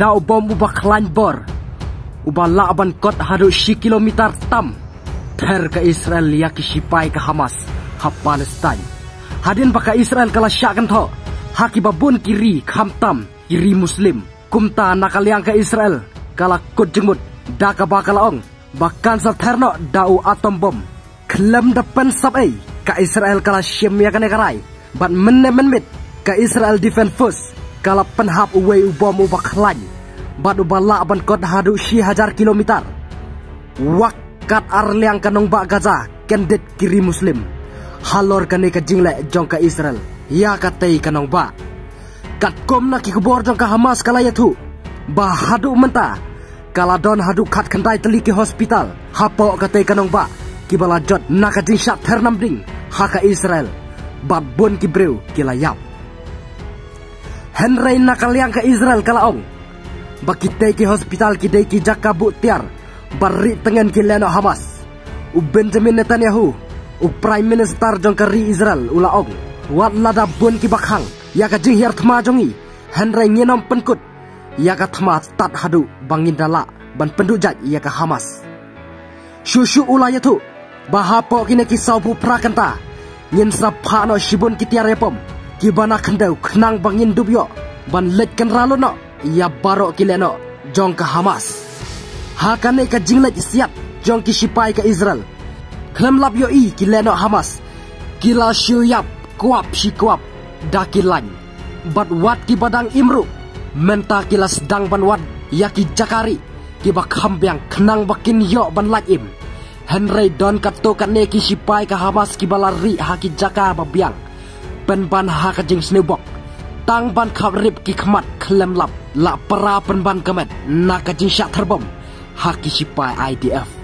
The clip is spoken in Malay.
dau bom ubah klan bor. Ubah laban kot hadu si kilometer tam. Ter ke Israel ya ki sipai ke Hamas. Ha Palestine. Hadin baka Israel kala syakan to. Haki babun kiri kham. Kiri Muslim. Kumta nakaliang ke Israel. Kala kut jengmut. Daka bakal ong. Bahkan sa terno dau atom bom. Klem depan sab ay. Ka Israel kala syem ya kane karai. But menne menmit. Ka Israel defend first. Kala penhap uwe ubom ubak lain. But ubala ban kot hadu si hajar kilometer. Wak kat arliang kanong ba Gaza kendet kiri Muslim. Halor kani ka jingle jong Israel. Ya katay kanong ba. Kat kom na kikubor jong ka Hamas kalaya tu. Ba hadu menta. Kala don hadu kat kantai teli ki hospital. Hapo katay kanong ba. Kibala jot nakajing syak ternam ding. Haka Israel. Bat bon ki brew kilayap. Henry nakaliang ka Israel kalaong. Bakitay ki hospital ki day ki jakka bu tiar bari tengen ki leno Hamas. U Benjamin Netanyahu u Prime Minister jong kari Israel ulaong. Wat lada bun ki bakhang ya ka jing hier thma jongi. Henry ngenom penkut ya ka thma tat hadu bangin dala ban pendujat ya ka Hamas. Shushu ulaya tu bahapo kine ki saupu prakanta nyen sa phano shibun ki tiare pom ki bana khandau khnang bangin dubyo ban lek kan ralo no ya baro ki leno jong ka Hamas Hakane ka jinglet siap jong ki sipai ka Israel. Klem lap yo i ki leno Hamas. Kila shu yap kuap si kuap dakilan. But wat ki badang imru. Menta kila sedang ban wat yaki jakari. Ki bak hambiang kenang bakin yo ban lak im. Henry don kato ka ne ki sipai ka Hamas ki balari haki jaka babiang. Pen ban haka jing snubok. Tang ban kap rip ki kmat klem lap. La para pen ban kemet. Naka jing syak terbom. Hakishipai IDF